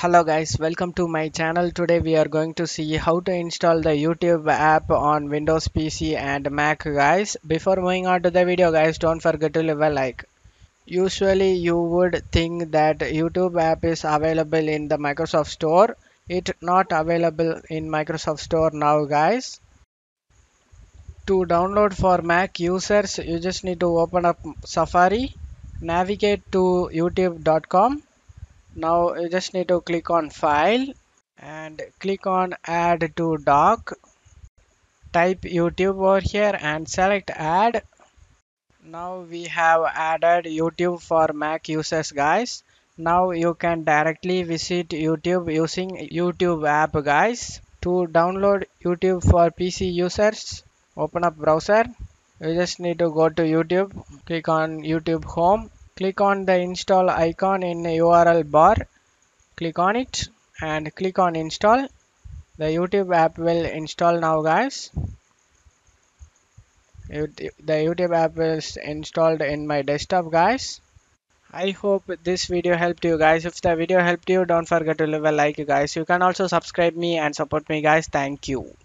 Hello guys, welcome to my channel. Today we are going to see how to install the YouTube app on Windows PC and Mac guys. Before moving on to the video guys, don't forget to leave a like. Usually you would think that YouTube app is available in the Microsoft Store. It's not available in Microsoft Store now guys. To download for Mac users, you just need to open up Safari, navigate to youtube.com now you just need to click on file and click on add to dock type youtube over here and select add. Now we have added youtube for mac users guys. Now you can directly visit youtube using youtube app guys to download youtube for pc users. Open up browser. You just need to go to youtube click on youtube home click on the install icon in the url bar. Click on it and click on install. The youtube app will install now guys. The youtube app is installed in my desktop guys. I hope this video helped you guys. If the video helped you don't forget to leave a like guys. You can also subscribe me and support me guys. Thank you